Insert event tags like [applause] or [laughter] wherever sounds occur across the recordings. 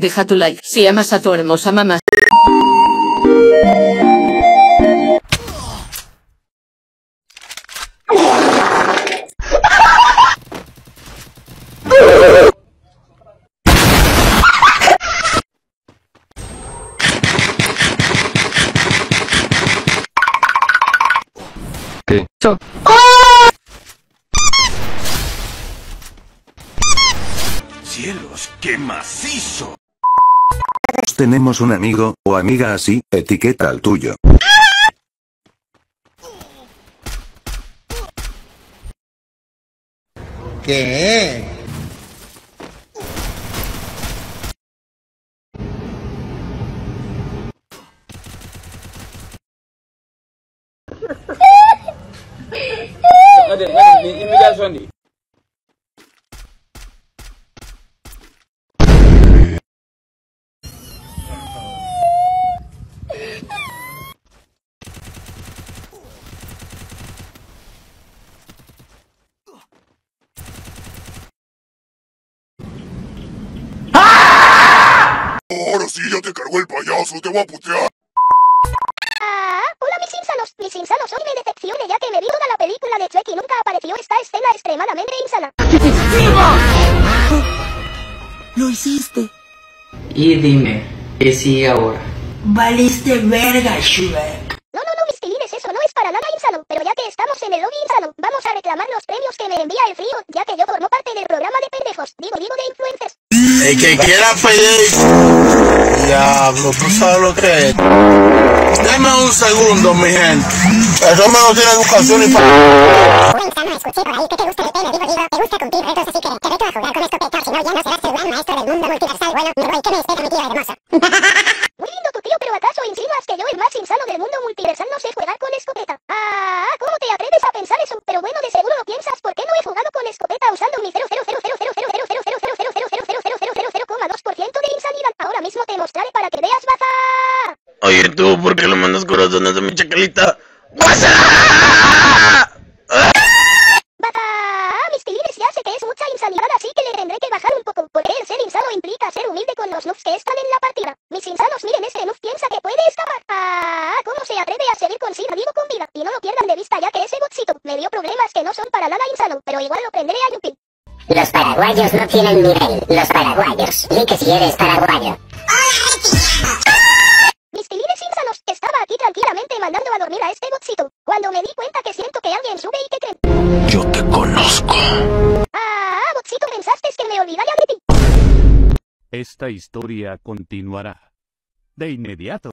Deja tu like si amas a tu hermosa mamá. Tenemos un amigo, o amiga así, etiqueta al tuyo. ¿Qué? Ahora sí ya te payaso, te voy a putear. Ah, hola mis insanos, mis insanos, hoy me decepcione ya que me vi toda la película de Shrek y nunca apareció esta escena extremadamente insana. Lo hiciste. Y dime, ¿qué sigue ahora? Valiste verga, Shrek. No, no, no, mis tilines, eso no es para nada insano, pero ya que estamos en el lobby insano, vamos a reclamar los premios que me envía el frío, ya que yo formo parte del programa de pendejos, digo, digo, de influencers. El que quiera pedir. Diablo, tú sabes lo que es. Deme un segundo, mi gente. Eso me no tiene educación y pa. Un insano escuché por ahí que te gusta de pene, digo, digo, te gusta cumplir retos, así que te reto a jugar con escopeta, si no ya no serás el gran maestro del mundo multiversal. Bueno, me voy, que me espera mi tía hermosa. [laughs] Muy lindo tu tío, pero ¿acaso insinúas que yo, el más insano del mundo multiversal, no sé jugar con escopeta? Ah, ¿cómo te atreves a pensar eso? Pero bueno, de seguro lo piensas, ¿por qué no he jugado con escopeta usando mi 0,000000000000000,2% de insanidad? Ahora mismo te mostraré para que veas, baza. Oye, tú, ¿por qué le mandas corazones a mi chacalita? Baza, mis tilines ya sé que es mucha insanidad, así que le tendré que bajar un poco, porque el ser insano implica ser humilde con los noobs que están en la partida. Mis insanos, miren, este noob piensa que puede escapar. Ah, ¿cómo se atreve a seguir con Sina vivo con vida? Y no lo pierdan de vista ya que ese botcito me dio problemas que no son para nada insano, pero igual lo prenderé a Yupi. Los paraguayos no tienen nivel. Los paraguayos. Di que si eres paraguayo. Mis tilines insanos, estaba aquí mandando a dormir a este botcito, cuando me di cuenta que siento que alguien sube y que creen. Yo te conozco. Ah, botcito, pensaste que me olvidaría de ti. Esta historia continuará. De inmediato.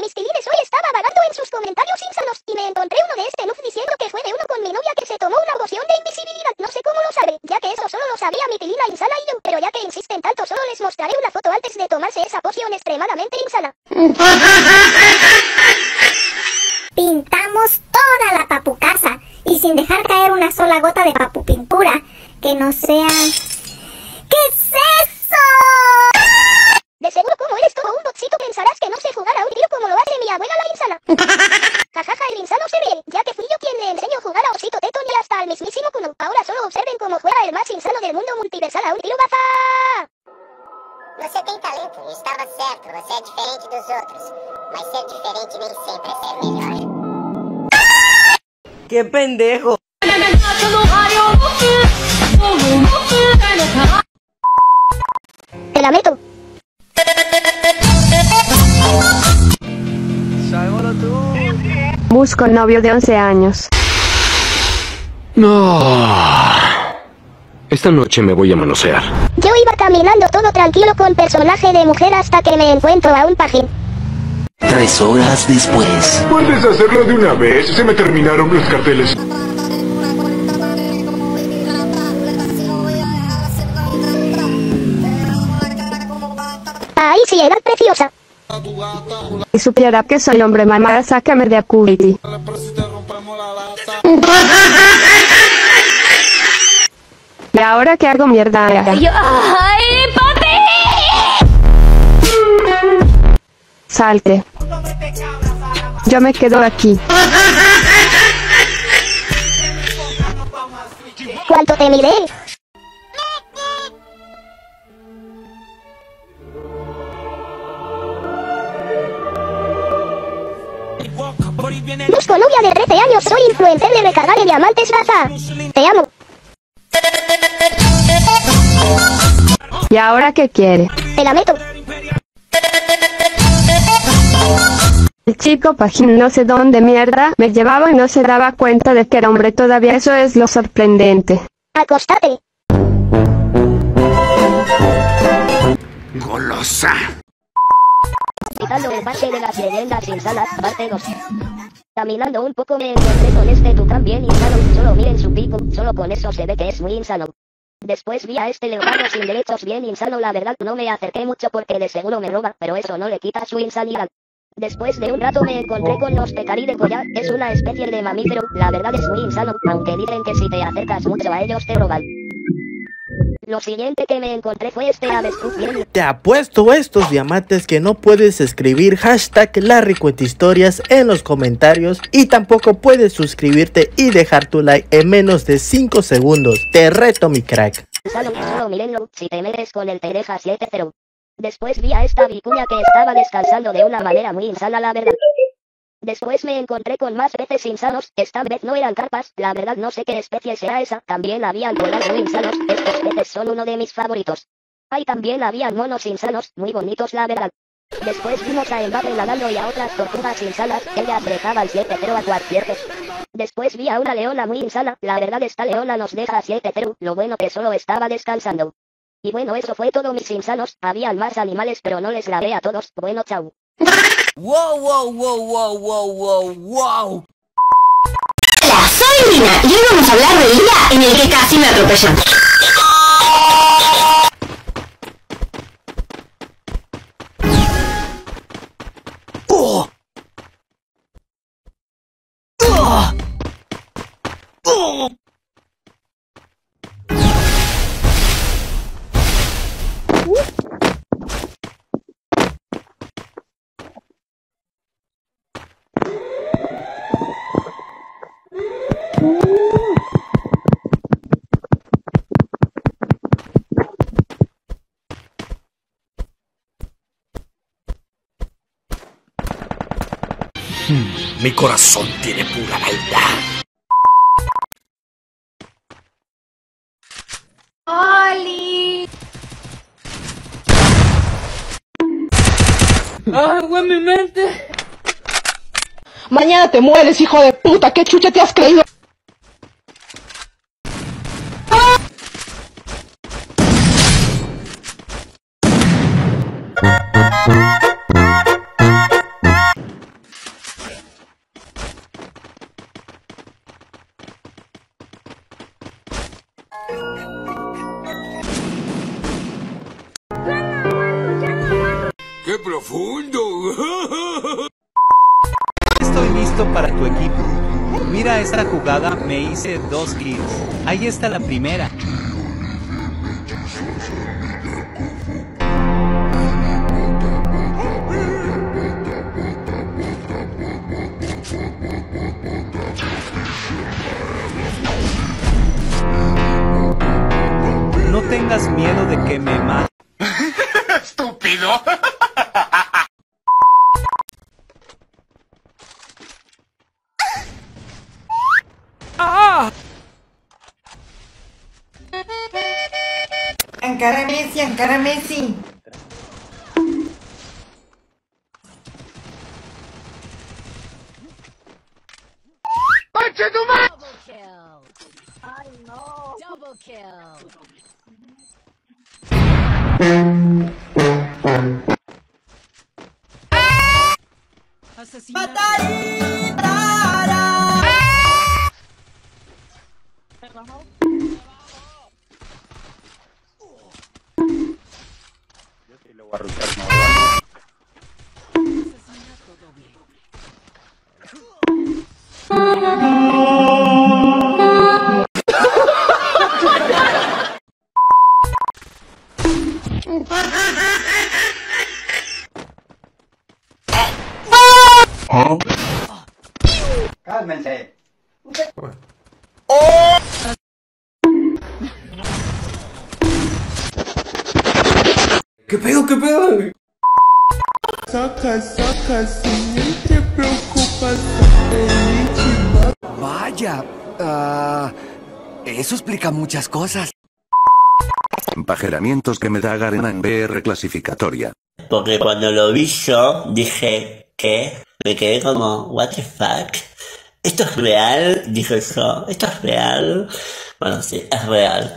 Mis tilines hoy estaba vagando en sus comentarios insanos y me encontré uno de este noob diciendo que fue de uno con mi novia que se tomó una poción de invisibilidad. No sé cómo lo sabe, ya que eso solo lo sabía mi tilina insana y yo, pero ya que insisten tanto solo les mostraré una foto antes de tomarse esa poción extremadamente insana. [laughs] Pintamos toda la papu casa y sin dejar caer una sola gota de papu pintura que no sea... ¿Qué es eso? De seguro como eres todo un botcito pensarás que no sé jugar a un tiro como lo hace mi abuela la insana. [laughs] Jajaja, el insano se ríe, ya que fui yo quien le enseñó a jugar a Osito Teton y hasta al mismísimo Kuno. Ahora solo observen cómo juega el más insano del mundo multiversal a un tiro baza. Você tem talento, estava certo, você é diferente dos outros. Mas ser diferente nem sempre é ser melhor. ¡Qué pendejo! Busco novio de 11 años. No. Esta noche me voy a manosear. Yo iba caminando todo tranquilo con personaje de mujer hasta que me encuentro a un pajín. Tres horas después. ¿Puedes hacerlo de una vez? Se me terminaron los carteles. Ahí sí, edad preciosa. Si supiera que soy hombre mamá, sácame de acuity. ¿Y ahora qué hago mierda? ¡Ay, papi! Salte. Yo me quedo aquí. ¿Cuánto te mide? Busco novia de 13 años, soy influencer de recargar de diamantes raza. Te amo. ¿Y ahora qué quiere? Te la meto. El chico pajín no sé dónde mierda me llevaba y no se daba cuenta de que era hombre todavía eso es lo sorprendente. Acostate. Golosa. Quitando el parque de las leyendas sin salas, parte 2. Caminando un poco me encontré con este tucán bien insano, solo miren su pico, solo con eso se ve que es muy insano. Después vi a este leopardo sin derechos bien insano, la verdad no me acerqué mucho porque de seguro me roba, pero eso no le quita su insanidad. Después de un rato me encontré con los pecarí de collar, es una especie de mamífero, la verdad es muy insano, aunque dicen que si te acercas mucho a ellos te roban. Lo siguiente que me encontré fue este avestruz bien [laughs] Te apuesto estos diamantes que no puedes escribir hashtag Larry Historias en los comentarios y tampoco puedes suscribirte y dejar tu like en menos de 5 segundos. Te reto mi crack. solo mírenlo, si te metes con él te deja 7-0. Después vi a esta vicuña que estaba descansando de una manera muy insana la verdad. Después me encontré con más peces insanos, esta vez no eran carpas, la verdad no sé qué especie será esa, también habían bolas muy insanos, estos peces son uno de mis favoritos. Ahí también habían monos insanos, muy bonitos la verdad. Después vimos a Mbappé nadando y a otras tortugas insanas, ellas dejaban 7-0 a cualquier Después vi a una leona muy insana, la verdad esta leona nos deja 7-0, lo bueno que solo estaba descansando. Y bueno eso fue todo mis insanos, habían más animales pero no les grabé a todos, bueno chau. Wow, wow, wow, wow, wow, wow, wow. Hola, soy Lina y hoy vamos a hablar del día en el que casi me atropellan. Mi corazón tiene pura maldad. ¡Oli! ¡Agua en mi mente! Mañana te mueres, hijo de puta. ¿Qué chucha te has creído? ¡Qué Ahí está la primera. No tengas miedo de que me mate. [laughs] ¡Estúpido! Encara Messi, encara Messi. ¡Conche tu madre! Ay, no. Double kill. Cálmense. ¿Qué pedo, qué pedo? Saca, saca, siguiente preocupación. Vaya, ah, eso explica muchas cosas. Empajeramientos que me da Garena en BR clasificatoria. Porque cuando lo vi yo, dije, ¿qué? Me quedé como, what the fuck? ¿Esto es real? Dije yo, ¿esto es real? Bueno, sí, es real.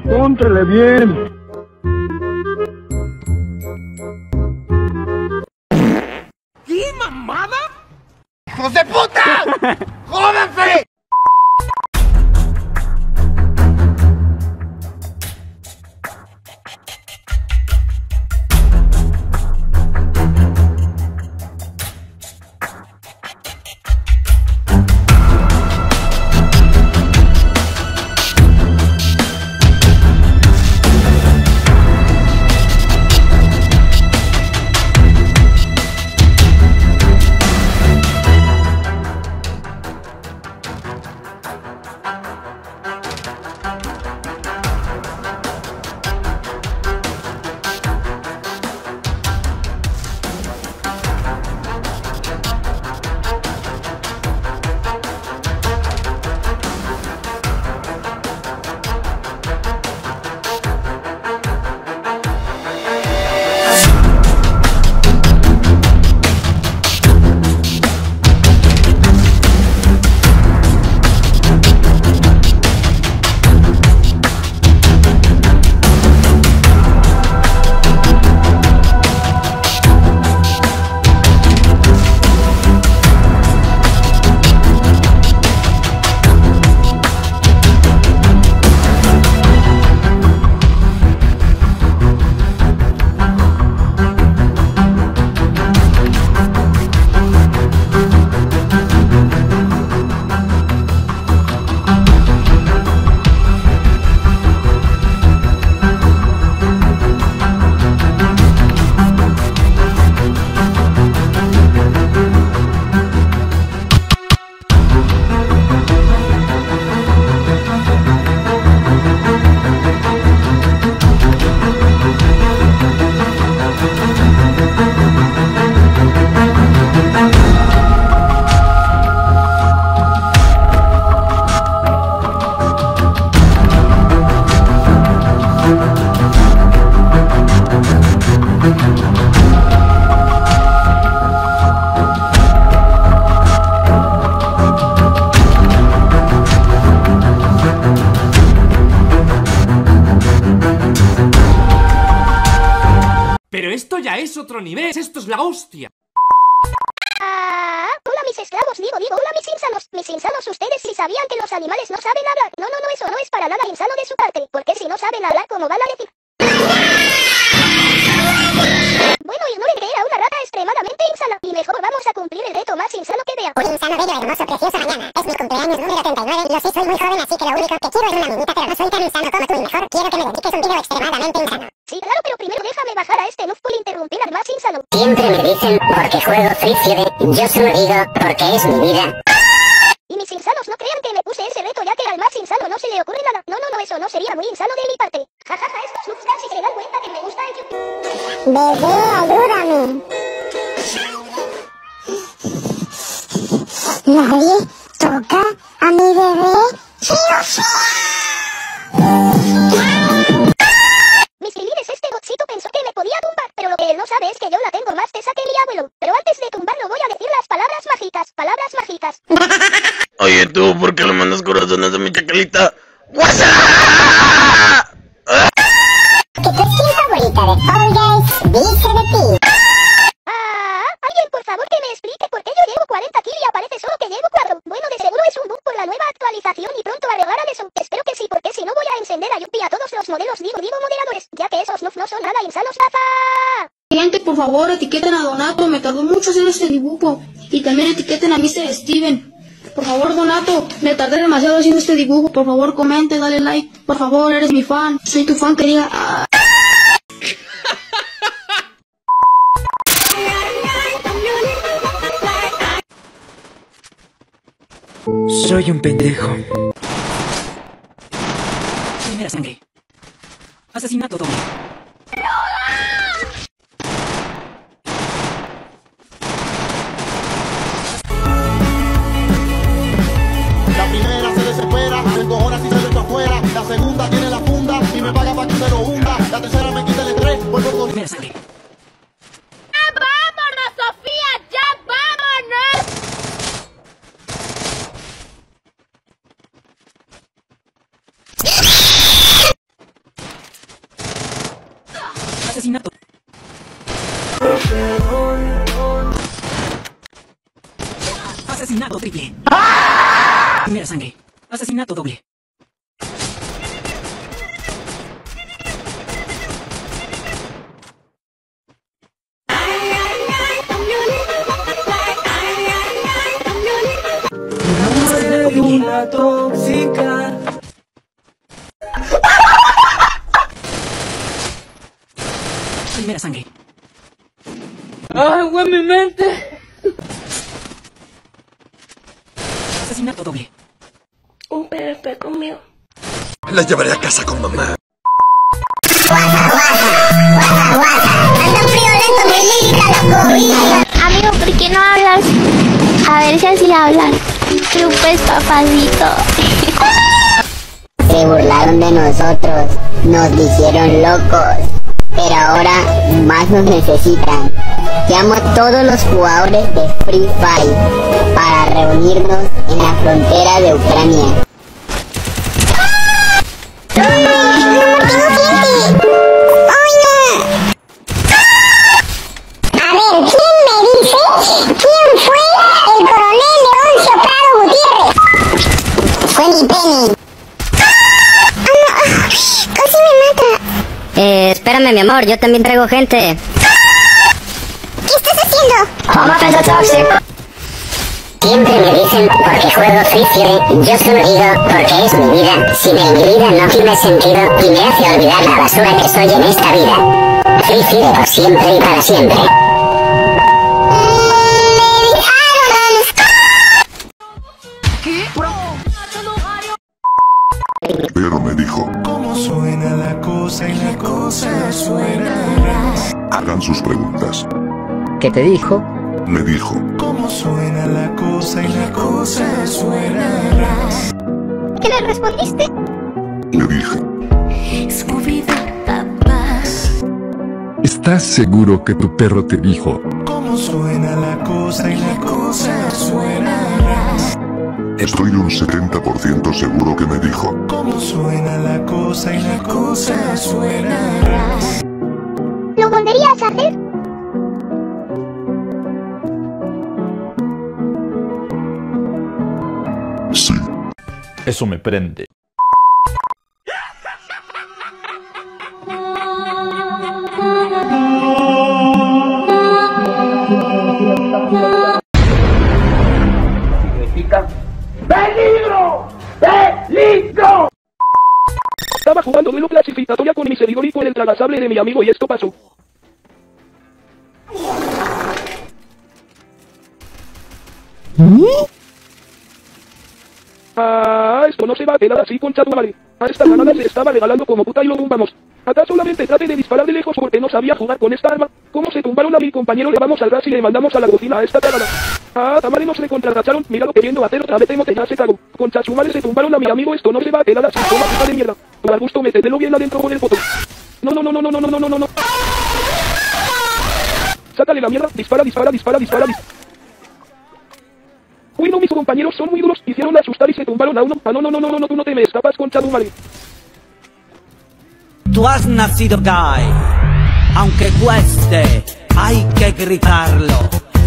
Apúntele bien. ¿Qué mamada? ¡Hijos de puta! [laughs] ¡Jódanse! Sabían que los animales no saben hablar. No, no, no, eso no es para nada insano de su parte. Porque si no saben hablar, ¿cómo van a decir? Bueno, ignoren que era una rata extremadamente insana. Y mejor vamos a cumplir el reto más insano que vea. Un insano bello, hermoso, precioso mañana. Es mi cumpleaños número 39 y yo sí soy muy joven, así que lo único que quiero es una minita, pero no soy tan insano como tú y mejor quiero que me dediques un video extremadamente insano. Sí, claro, pero primero déjame bajar a este noob por interrumpir al más insano. Siempre me dicen porque juego Free Fire, yo solo digo porque es mi vida. ¿Nadie toca a mi bebé? ¡Sí o sí! Mis filines, este botcito pensó que me podía tumbar, pero lo que él no sabe es que yo la tengo más tesa que mi abuelo. Pero antes de tumbarlo voy a decir las palabras mágicas, palabras mágicas. Oye, tú, ¿por qué le mandas corazones a mi chacalita? Que todos los modelos, digo, digo moderadores, ya que esos no, no son nada insanos, ¡Zafa! Gente, por favor, etiqueten a Donato, me tardó mucho hacer este dibujo. Y también etiqueten a Mr. Steven. Por favor, Donato, me tardé demasiado haciendo este dibujo. Por favor, comente, dale like. Por favor, eres mi fan. Soy tu fan, querida. Ah. Soy un pendejo. Sangre. Asesinato doble. Una tóxica. Primera sangre. ¡Ay, güey, mi mente! Asesinato doble. Un PvP conmigo. La llevaré a casa con mamá. Amigo, ¿por qué no hablas? A ver si así hablas. Trupes, papacito. Se burlaron de nosotros, nos dijeron locos, pero ahora más nos necesitan. Llamo a todos los jugadores de Free Fire para reunirnos en la frontera de Ucrania. Fue mi Penny. Casi me mata. Eh, espérame mi amor, yo también traigo gente. ¿Qué estás haciendo? Siempre me dicen porque juego Free Fire, yo solo digo porque es mi vida. Si me ingrida no tiene sentido y me hace olvidar la basura que soy en esta vida. Free Fire por siempre y para siempre. Hagan sus preguntas. ¿Qué te dijo? Me dijo, ¿Cómo suena la cosa y la cosa suena? ¿Qué le respondiste? le dije, ¿Estás seguro que tu perro te dijo? ¿Cómo suena la cosa y la cosa suena? estoy un 70% seguro que me dijo, ¿Cómo suena la cosa y la cosa suena? ¿Lo volverías a hacer? sí. Eso me prende. Significa ¡Peligro! ¡Peligro! Estaba jugando duelo clasificatoria con mi servidor y con el tragasable de mi amigo y esto pasó. Ah, esto no se va a quedar así con madre. A esta granada se estaba regalando como puta y lo tumbamos. Acá solamente trate de disparar de lejos porque no sabía jugar con esta arma. ¿Cómo se tumbaron a mi compañero? Le vamos al gas y le mandamos a la cocina a esta cagada. Ah, Tamare nos recontratacharon. Mira lo que viendo hacer otra vez temo que ya se cagó. Con chachumare se tumbaron a mi amigo. Esto no se va a quedar así. Toma puta de mierda. Al gusto métetelo bien adentro con el botón. No, no, no, no, no, no, no, no, no, no. Sácale la mierda. Dispara, dispara, dispara, dispara, dispara. Uy, no, mis compañeros son muy duros. Hicieron asustar y se tumbaron a uno. Ah, no, no, no, no, no, no, tú no te me escapas con Chadumare. Tú has nacido gay. Aunque cueste, hay que gritarlo.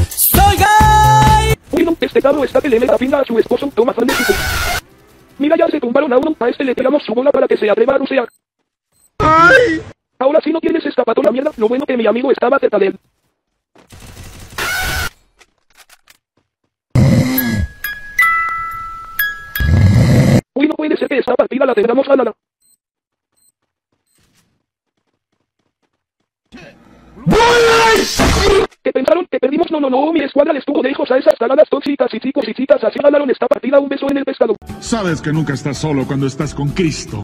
¡Soy gay! Uy, no, este cabro está que le meta pinga a su esposo. Toma, fan de su Mira, ya se tumbaron a uno. A este le tiramos su bola para que se atreva a rusear. Ahora sí no tienes escapatoria mierda. Lo bueno que mi amigo estaba cerca de él. Uy, no puede ser que esta partida la tengamos ganada. ¿Qué pensaron? ¿Que perdimos? No, no, no, mi escuadra les tuvo de hijos a esas saladas tóxicas y chicos y chicas así ganaron esta partida un beso en el pescado. Sabes que nunca estás solo cuando estás con Cristo.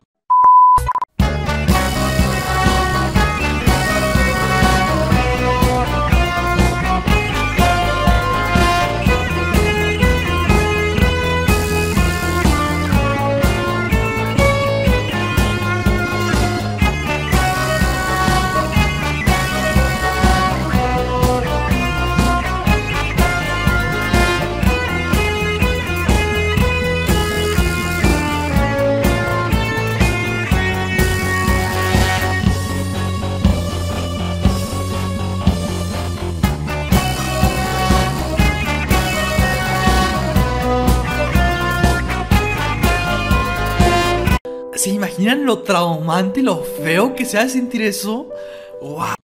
Lo traumante y lo feo que sea sentir eso? ¡Wow!